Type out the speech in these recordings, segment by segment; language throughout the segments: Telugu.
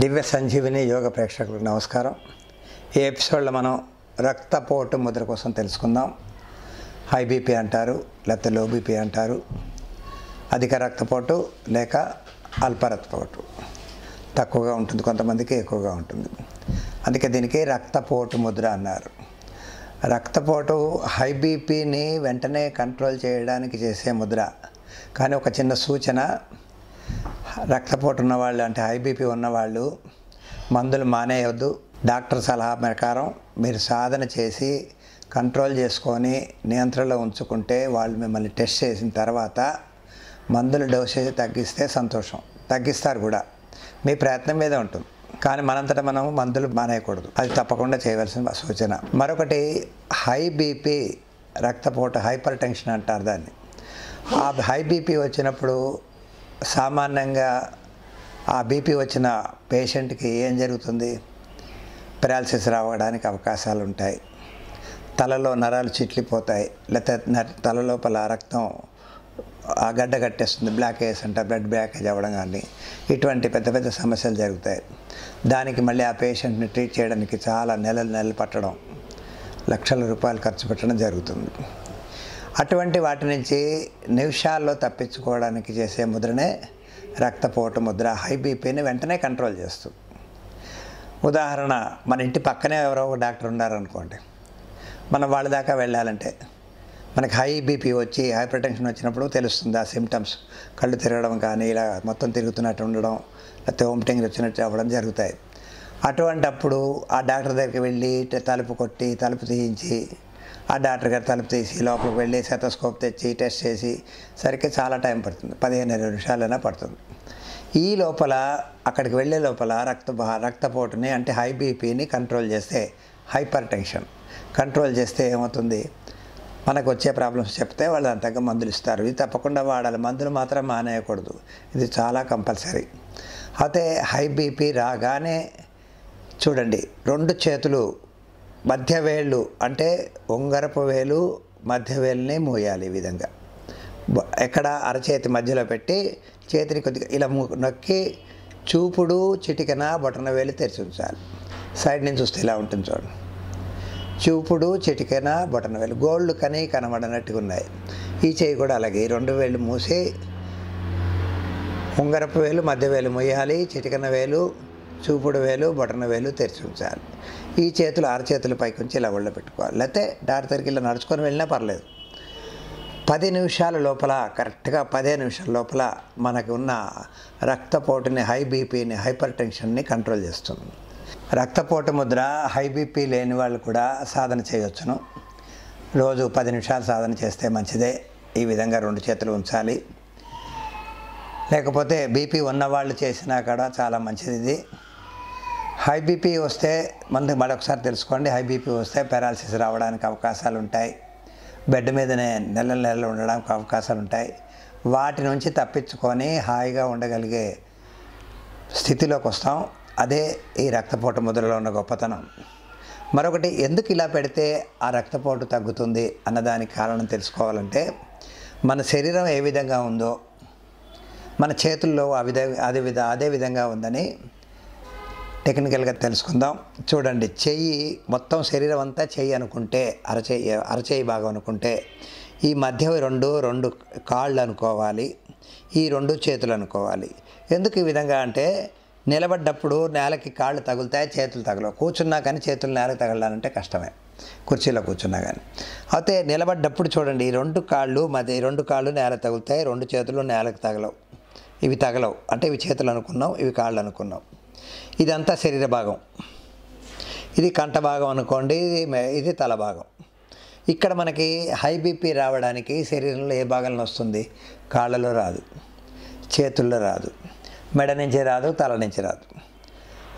దివ్య సంజీవిని యోగ ప్రేక్షకులకు నమస్కారం. ఈ ఎపిసోడ్లో మనం రక్తపోటు ముద్ర కోసం తెలుసుకుందాం. హై బీపీ అంటారు లేకపోతే లో బీపీ అంటారు. అధిక రక్తపోటు లేక అల్ప రక్తపోటు తక్కువగా ఉంటుంది కొంతమందికి ఎక్కువగా ఉంటుంది. అందుకే దీనికి రక్తపోటు ముద్ర అన్నారు. రక్తపోటు హై బీపీని వెంటనే కంట్రోల్ చేయడానికి చేసే ముద్ర. కానీ ఒక చిన్న సూచన రక్తపోటు ఉన్నవాళ్ళు అంటే హై బీపీ ఉన్నవాళ్ళు మందులు మానేయవద్దు డాక్టర్ సలహా ప్రకారం మీరు సాధన చేసి కంట్రోల్ చేసుకొని నియంత్రణలో ఉంచుకుంటే వాళ్ళు మిమ్మల్ని టెస్ట్ చేసిన తర్వాత మందుల డోసేజ్ తగ్గిస్తే సంతోషం. తగ్గిస్తారు కూడా. మీ ప్రయత్నం మీద ఉంటుంది. కానీ మనంతట మనం మందులు మానేయకూడదు. అది తప్పకుండా చేయవలసిన సూచన. మరొకటి హై బీపీ రక్తపోటు హైపర్ టెన్షన్ అంటారు దాన్ని. ఆ హై బీపీ వచ్చినప్పుడు సామాన్యంగా ఆ బీపీ వచ్చిన పేషెంట్కి ఏం జరుగుతుంది? పెరాలసిస్ రావడానికి అవకాశాలు ఉంటాయి తలలో నరాలు చిట్లిపోతాయి. లేకపోతే తల లోపల రక్తం ఆ గడ్డ కట్టేస్తుంది. బ్లాకేజ్ అంటే బ్లడ్ బ్లాకేజ్ అవ్వడం కానీ ఇటువంటి పెద్ద పెద్ద సమస్యలు జరుగుతాయి. దానికి మళ్ళీ ఆ పేషెంట్ని ట్రీట్ చేయడానికి చాలా నెలలు నెలలు పట్టడం లక్షల రూపాయలు ఖర్చు పెట్టడం జరుగుతుంది. అటువంటి వాటి నుంచి నిమిషాల్లో తప్పించుకోవడానికి చేసే ముద్రనే రక్తపోటు ముద్ర. హై బీపీని వెంటనే కంట్రోల్ చేస్తుంది ఉదాహరణ మన ఇంటి పక్కనే ఎవరో ఒక డాక్టర్ ఉన్నారనుకోండి. మనం వాళ్ళ దాకా వెళ్ళాలంటే మనకి హై బీపీ వచ్చి హైపర్ టెన్షన్ వచ్చినప్పుడు తెలుస్తుంది ఆ సిమ్టమ్స్ కళ్ళు తిరగడం కానీ ఇలా మొత్తం తిరుగుతున్నట్టు ఉండడం లేకపోతే ఓమిటింగ్ వచ్చినట్టు అవ్వడం జరుగుతాయి. అటువంటప్పుడు ఆ డాక్టర్ దగ్గరికి వెళ్ళి తలుపు కొట్టి తలుపు తీయించి ఆ డాక్టర్ గారు తలుపు తీసి లోపలికి వెళ్ళి సెతస్కోప్ తెచ్చి టెస్ట్ చేసి సరిగ్గా చాలా టైం పడుతుంది. పదిహేను ఇరవై నిమిషాలైనా పడుతుంది. ఈ లోపల అక్కడికి వెళ్ళే లోపల రక్త రక్తపోటుని అంటే హై బీపీని కంట్రోల్ చేస్తే హైపర్ టెన్షన్ కంట్రోల్ చేస్తే ఏమవుతుంది? మనకు వచ్చే ప్రాబ్లమ్స్ చెప్తే వాళ్ళు దాని తగ్గ మందులు ఇస్తారు. ఇది తప్పకుండా వాడాలి. మందులు మాత్రం మానేయకూడదు. ఇది చాలా కంపల్సరీ. అయితే హై బీపీ రాగానే చూడండి రెండు చేతులు మధ్య వేళ్ళు అంటే ఉంగరపు వేలు మధ్య వేలుని మూయాలి ఈ విధంగా. ఎక్కడ అరచేతి మధ్యలో పెట్టి చేతిని కొద్దిగా ఇలా నొక్కి చూపుడు చిటికన బొటన వేలు తెరిచి ఉంచాలి. సైడ్ నుంచి చూస్తే ఇలా ఉంటుంది చూడండి. చూపుడు చిటికెన బొటన వేలు గోళ్ళు కని కనబడనట్టుగా ఉన్నాయి ఈ చేయి కూడా అలాగే. ఈ రెండు వేలు మూసి ఉంగరపు వేలు మధ్య వేలు మొయ్యాలి చిటికన వేలు చూపుడు వేలు బొటన వేలు తెరిచి ఉంచాలి. ఈ చేతులు ఆరు చేతులు పైకి ఉంచి ఇలా ఒళ్ళో పెట్టుకోవాలి లేకపోతే డాక్టర్ దగ్గరికి ఇలా నడుచుకొని వెళ్ళినా పర్లేదు. పది నిమిషాల లోపల కరెక్ట్గా పదే నిమిషాల లోపల మనకు ఉన్న రక్తపోటుని హై బీపీని హైపర్ టెన్షన్ని కంట్రోల్ చేస్తుంది. రక్తపోటు ముద్ర హై బీపీ లేని వాళ్ళు కూడా సాధన చేయవచ్చును రోజు పది నిమిషాలు సాధన చేస్తే మంచిదే. ఈ విధంగా రెండు చేతులు ఉంచాలి. లేకపోతే బీపీ ఉన్నవాళ్ళు చేసినా కూడా చాలా మంచిది ఇది హై బీపీ వస్తే ముందు మరొకసారి తెలుసుకోండి. హై బీపీ వస్తే పెరాలసిస్ రావడానికి అవకాశాలు ఉంటాయి. బెడ్ మీదనే నెల నెలలు ఉండడానికి అవకాశాలు ఉంటాయి. వాటి నుంచి తప్పించుకొని హాయిగా ఉండగలిగే స్థితిలోకి వస్తాం. అదే ఈ రక్తపోటు మొదలలో ఉన్న గొప్పతనం. మరొకటి ఎందుకు ఇలా పెడితే ఆ రక్తపోటు తగ్గుతుంది అన్నదానికి కారణం తెలుసుకోవాలంటే మన శరీరం ఏ విధంగా ఉందో మన చేతుల్లో ఆ విధ అదే విధ అదే విధంగా ఉందని టెక్నికల్గా తెలుసుకుందాం. చూడండి చెయ్యి మొత్తం శరీరం అంతా చెయ్యి అనుకుంటే అరచేయి అరచేయి భాగం అనుకుంటే ఈ మధ్య రెండు రెండు కాళ్ళు అనుకోవాలి ఈ రెండు చేతులు అనుకోవాలి. ఎందుకు ఈ విధంగా అంటే నిలబడ్డప్పుడు నేలకి కాళ్ళు తగులుతాయి చేతులు తగలవు. కూర్చున్నా కానీ చేతులు నేలకు తగలాలంటే కష్టమే. కుర్చీలో కూర్చున్నా కానీ. అయితే నిలబడ్డప్పుడు చూడండి ఈ రెండు కాళ్ళు మధ్య రెండు కాళ్ళు నేల తగులుతాయి రెండు చేతులు నేలకు తగలవు. ఇవి తగలవు. అంటే ఇవి చేతులు అనుకున్నాం ఇవి కాళ్ళు అనుకున్నాం ఇదంతా శరీర భాగం. ఇది కంఠ భాగం అనుకోండి ఇది ఇది తల భాగం. ఇక్కడ మనకి హై బీపీ రావడానికి శరీరంలో ఏ భాగంలో వస్తుంది? కాళ్ళలో రాదు. చేతుల్లో రాదు. మెడ నుంచి రాదు తల నుంచి రాదు.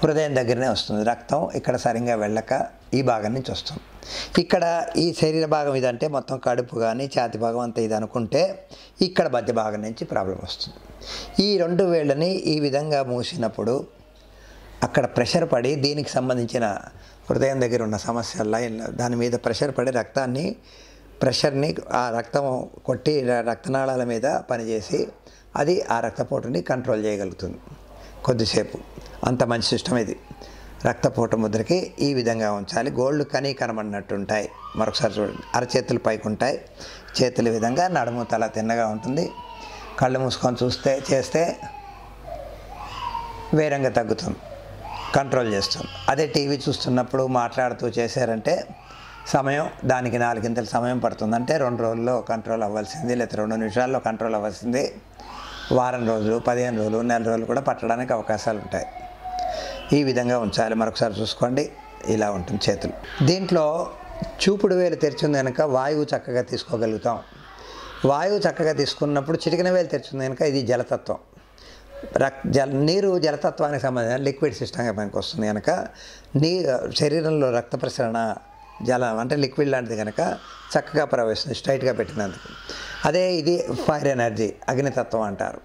హృదయం దగ్గరనే వస్తుంది. రక్తం ఇక్కడ సరిగ్గా వెళ్ళక ఈ భాగం నుంచి వస్తుంది. ఇక్కడ ఈ శరీర భాగం ఇదంటే మొత్తం కడుపు కానీ ఛాతి భాగం అంతా ఇది అనుకుంటే ఇక్కడ మధ్య భాగం నుంచి ప్రాబ్లం వస్తుంది. ఈ రెండు వేళ్ళని ఈ విధంగా మూసినప్పుడు అక్కడ ప్రెషర్ పడి దీనికి సంబంధించిన హృదయం దగ్గర ఉన్న సమస్య లైన్ దాని మీద ప్రెషర్ పడి రక్తాన్ని ప్రెషర్ని ఆ రక్తం కొట్టి రక్తనాళాల మీద పనిచేసి అది ఆ రక్తపోటుని కంట్రోల్ చేయగలుగుతుంది కొద్దిసేపు. అంత మంచి సిస్టమ్ ఇది. రక్తపోటు ముద్రకి ఈ విధంగా ఉంచాలి. గోల్డ్ కనీ కనబడినట్టు ఉంటాయి మరొకసారి చూడండి. అరచేతులు పైకి ఉంటాయి చేతుల విధంగా నడుము తల తిన్నగా ఉంటుంది. కళ్ళు మూసుకొని చూస్తే చేస్తే వేరంగా తగ్గుతుంది కంట్రోల్ చేస్తుంది అదే టీవీ చూస్తున్నప్పుడు మాట్లాడుతూ చేశారంటే సమయం దానికి నాలుగింతల సమయం పడుతుంది. అంటే రెండు రోజుల్లో కంట్రోల్ అవ్వాల్సింది లేకపోతే రెండు నిమిషాల్లో కంట్రోల్ అవ్వాల్సింది. వారం రోజులు పదిహేను రోజులు నెల రోజులు కూడా పట్టడానికి అవకాశాలు ఉంటాయి. ఈ విధంగా ఉంచాలి. మరొకసారి చూసుకోండి. ఇలా ఉంటుంది చేతులు. దీంట్లో చూపుడు వేలు తెరిచింది కనుక వాయువు చక్కగా తీసుకోగలుగుతాం. వాయువు చక్కగా తీసుకున్నప్పుడు చిటికిన వేలు తెరిచింది కనుక ఇది జలతత్వం. రక్ జల నీరు జలతత్వానికి సంబంధించిన లిక్విడ్ సిస్టంగా పనికి వస్తుంది కనుక నీ శరీరంలో రక్త ప్రసరణ జలం అంటే లిక్విడ్ లాంటిది కనుక చక్కగా ప్రవేశం స్ట్రైట్గా పెట్టినందుకు. అదే ఇది ఫైర్ ఎనర్జీ అగ్నితత్వం అంటారు.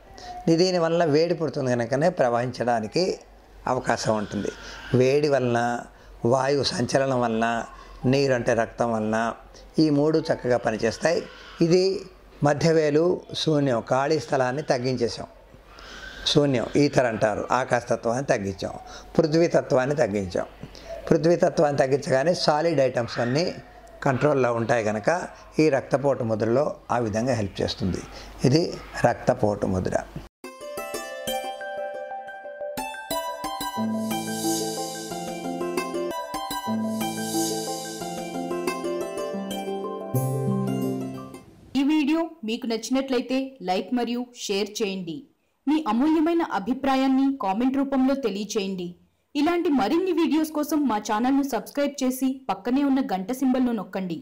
ఇది దీనివల్ల వేడి పుడుతుంది కనుకనే ప్రవహించడానికి అవకాశం ఉంటుంది. వేడి వలన వాయువు సంచలనం వలన నీరు అంటే రక్తం వలన ఈ మూడు చక్కగా పనిచేస్తాయి. ఇది మధ్యవేలు శూన్యం ఖాళీ స్థలాన్ని తగ్గించేసాం శూన్యం ఈథర్ అంటారు. ఆకాశతత్వాన్ని తగ్గించాం. పృథ్వీతత్వాన్ని తగ్గించాం. పృథ్వీతత్వాన్ని తగ్గించగానే సాలిడ్ ఐటమ్స్ అన్నీ కంట్రోల్లో ఉంటాయి కనుక ఈ రక్తపోటు ముద్రలో ఆ విధంగా హెల్ప్ చేస్తుంది. ఇది రక్తపోటు ముద్ర. ఈ వీడియో మీకు నచ్చినట్లయితే లైక్ మరియు షేర్ చేయండి. మీ అమూల్యమైన అభిప్రాయాన్ని కామెంట్ రూపంలో తెలియచేయండి. ఇలాంటి మరిన్ని వీడియోస్ కోసం మా ఛానల్ను సబ్స్క్రైబ్ చేసి పక్కనే ఉన్న గంట సింబల్ను నొక్కండి.